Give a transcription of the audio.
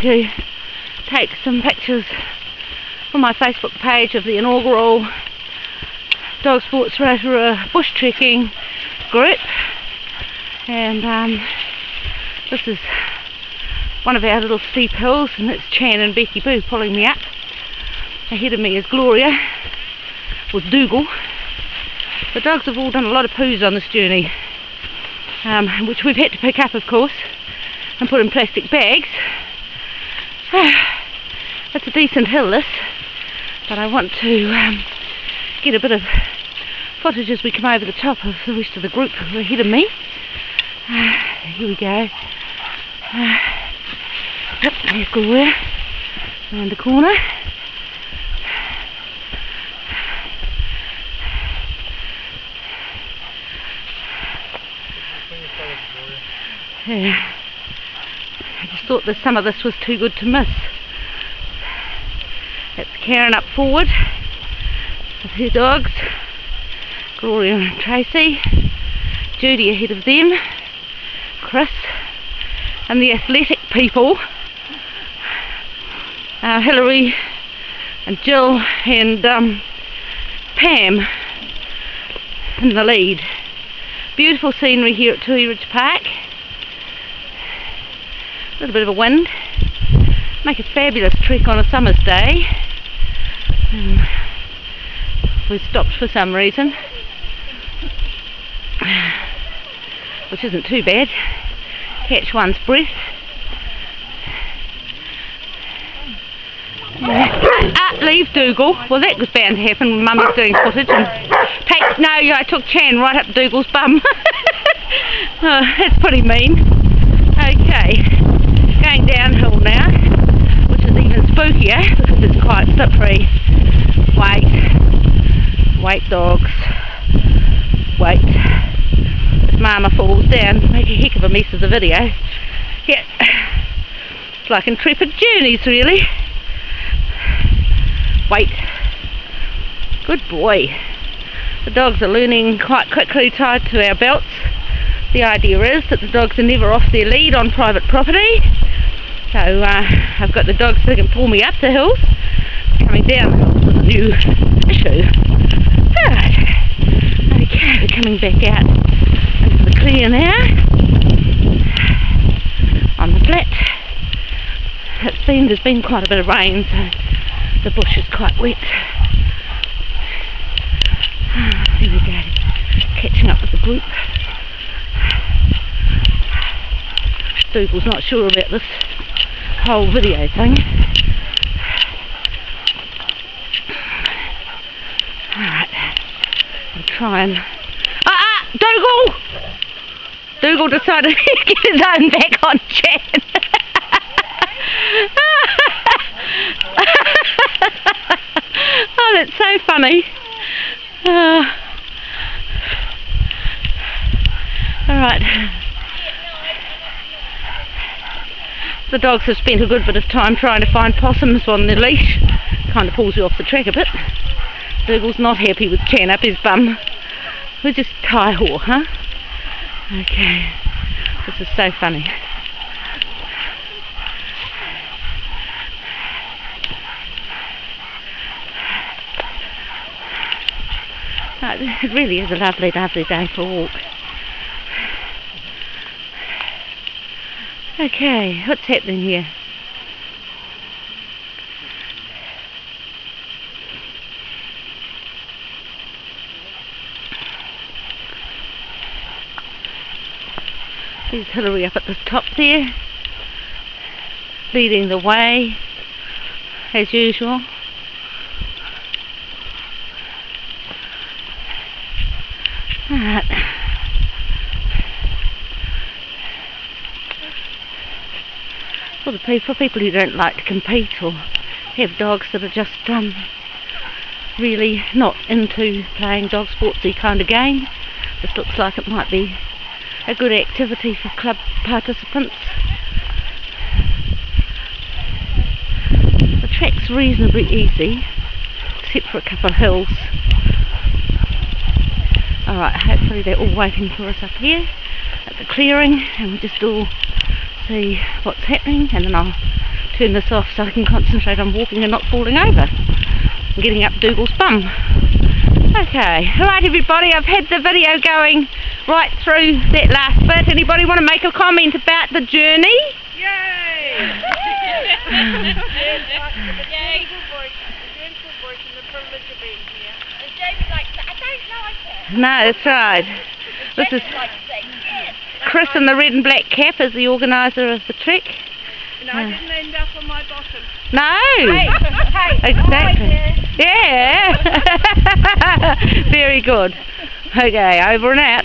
to take some pictures for my Facebook page of the inaugural Dog Sports Rotorua bush trekking group. And um, this is one of our little steep hills and it's Chan and Becky Boo pulling me up. Ahead of me is Gloria with Dougal. The dogs have all done a lot of poos on this journey um, which we've had to pick up of course and put in plastic bags it's a decent hill this. But I want to um, get a bit of footage as we come over the top of the rest of the group ahead of me. Uh, here we go. Uh, yep, there's Gloria around the corner. Yeah. Thought that some of this was too good to miss. It's Karen up forward. With her dogs. Gloria and Tracy. Judy ahead of them. Chris. And the athletic people. Uh, Hilary and Jill and um, Pam in the lead. Beautiful scenery here at Tui Ridge Park a little bit of a wind. Make a fabulous trek on a summer's day. Um, we stopped for some reason which isn't too bad. Catch one's breath. Ah, leave Dougal. Well that was bound to happen when mum was doing footage and take, no I took Chan right up Dougal's bum. Oh, that's pretty mean. Okay going downhill now which is even spookier because it's quite slippery. Wait wait dogs. Wait if mama falls down make a heck of a mess of the video. Yeah. It's like intrepid journeys really. Wait good boy. The dogs are learning quite quickly tied to our belts. The idea is that the dogs are never off their lead on private property so uh, I've got the dogs that can pull me up the hills coming down the hills is a new issue. Right okay. We're coming back out into the clear now. On the flat. It's been there's been quite a bit of rain so the bush is quite wet. Here we go. Catching up with the group. Dougal's not sure about this whole video thing. Alright. I'll try and ah ah Dougal! Dougal decided to get his own back on Chan oh, that's so funny. Uh, Alright. The dogs have spent a good bit of time trying to find possums on the leash. Kind of pulls you off the track a bit. Dougal's not happy with Chan up his bum. We're just tie-haw, huh? Okay. This is so funny. it really is a lovely, lovely day for a walk. Okay, what's happening here? There's Hilary up at the top there, leading the way, as usual. Right. For the people, people who don't like to compete or have dogs that are just um, really not into playing dog sportsy kind of game, this looks like it might be a good activity for club participants. The track's reasonably easy, except for a couple of hills. Alright, hopefully they're all waiting for us up here at the clearing and we just all see what's happening and then I'll turn this off so I can concentrate on walking and not falling over. And getting up Dougal's bum. Okay, alright everybody, I've had the video going right through that last bit. Anybody want to make a comment about the journey? Yay! Yay! And David likes. I don't like it. No, that's right. This is Chris in the red and black cap is the organiser of the trek. And I didn't end up on my bottom. No! Hey, hey. Exactly. Yeah! Very good. Okay, over and out.